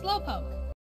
Slowpoke.